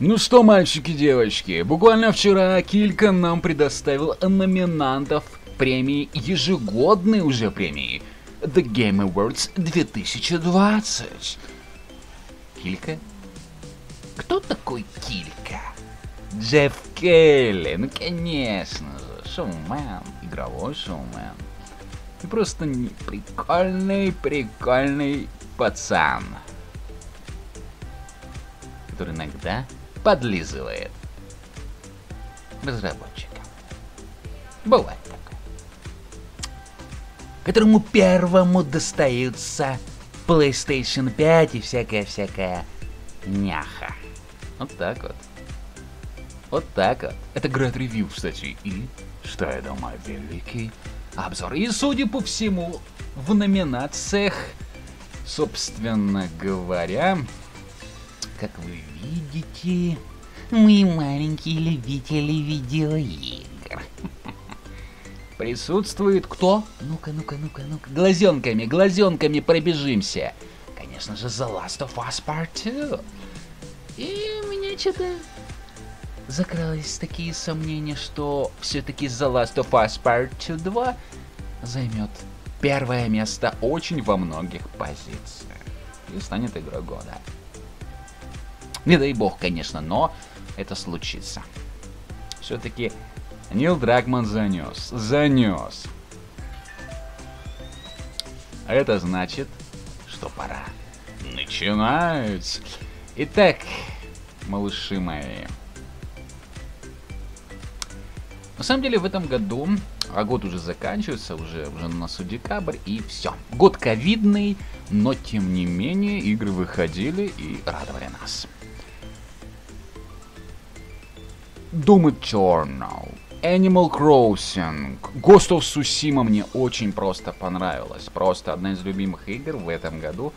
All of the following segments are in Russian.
Ну что, мальчики и девочки, буквально вчера Килька нам предоставил номинантов премии, ежегодной уже премии The Game Awards 2020. Килька? Кто такой Килька? Джефф Келли, ну конечно же, шоумен, игровой шоумен. И просто прикольный, прикольный пацан, который иногда подлизывает разработчика. Бывает такое. Которому первому достаются PlayStation 5 и всякая-всякая няха. Вот так вот. Вот так вот. Это Great Review, кстати. И, что я думаю, великий обзор. И, судя по всему, в номинациях, собственно говоря, как вы видите, мы маленькие любители видеоигр. Присутствует кто? Ну-ка, ну-ка, ну-ка, ну-ка. Глазенками, глазенками пробежимся. Конечно же, The Last of Us Part 2. И у меня что-то закралось такие сомнения, что все-таки The Last of Us Part 2 займет первое место очень во многих позициях и станет игрой года. Не дай бог, конечно, но это случится. Все-таки Нил Драгман занес. Занес. А это значит, что пора начинать. Итак, малыши мои. На самом деле в этом году, а год уже заканчивается, уже, уже на носу декабрь, и все. Год ковидный, но тем не менее игры выходили и радовали нас. Doom Eternal, Animal Crossing, Ghost of Tsushima мне очень просто понравилась. Просто одна из любимых игр в этом году.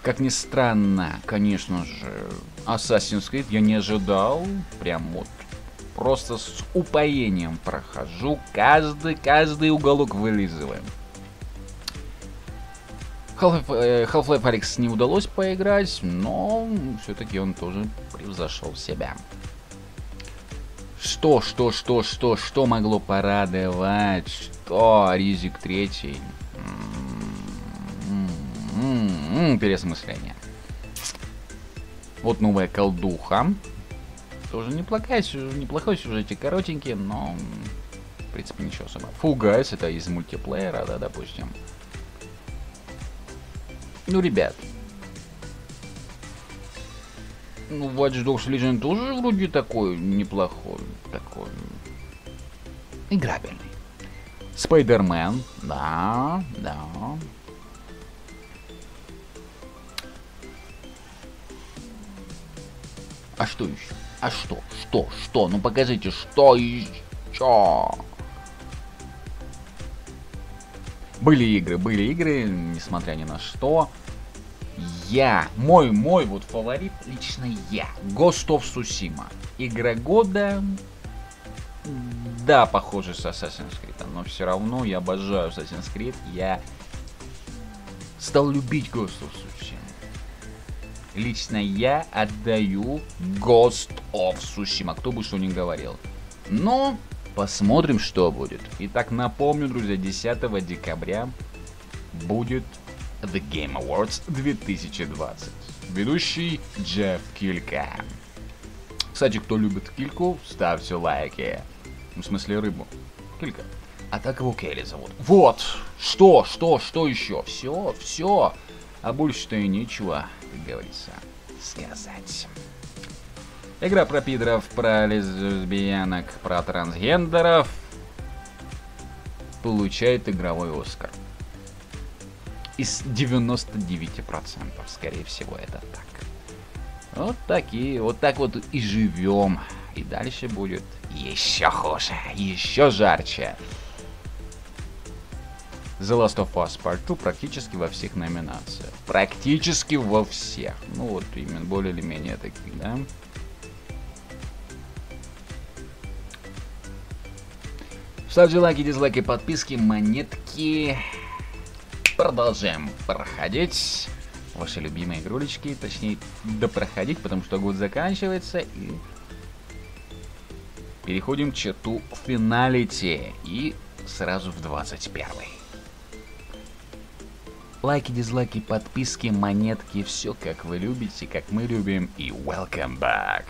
Как ни странно, конечно же, Assassin's Creed я не ожидал. Прям вот просто с упоением прохожу. Каждый, каждый уголок вылизываем. Half-Life Half Alyx не удалось поиграть, но все-таки он тоже превзошел себя. Что, что, что, что, что могло порадовать? Что? Ризик третий. Переосмысление. Вот новая колдуха. Тоже неплохая, неплохой сюжетик, коротенький, но в принципе ничего особо. Фугайс это из мультиплеера, да, допустим. Ну, ребят. Ну, Watch Dogs Legion тоже вроде такой неплохой, такой играбельный. Спайдермен, да, да. А что еще? А что? Что? Что? Ну покажите, что еще? Были игры, были игры, несмотря ни на что. Я, мой, мой вот фаворит, лично я. Ghost of Tsushima. Игра года, да, похоже с Assassin's Creed, но все равно я обожаю Assassin's Creed. Я стал любить Ghost of Tsushima. Лично я отдаю Ghost of Tsushima, кто бы что ни говорил. Но посмотрим, что будет. Итак, напомню, друзья, 10 декабря будет The Game Awards 2020. Ведущий Джефф Килька. Кстати, кто любит кильку, ставьте лайки. Ну, в смысле рыбу. Килька. А так его Келли зовут. Вот! Что, что, что еще? Все, все. А больше-то и нечего как говорится, сказать. Игра про пидоров, про лесбиянок, про трансгендеров получает игровой Оскар. Из 99%, скорее всего, это так. Вот такие, вот так вот и живем. И дальше будет еще хуже, еще жарче. The Last of Us Part 2 практически во всех номинациях. Практически во всех. Ну вот именно более или менее таких, да. Ставьте лайки, дизлайки, подписки, монетки. Продолжаем проходить. ваши любимые игрулечки, точнее, допроходить, потому что год заканчивается, и переходим к черту финалити, и сразу в 21 Лайки, дизлайки, подписки, монетки, все как вы любите, как мы любим, и welcome back!